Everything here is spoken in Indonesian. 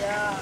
Yeah.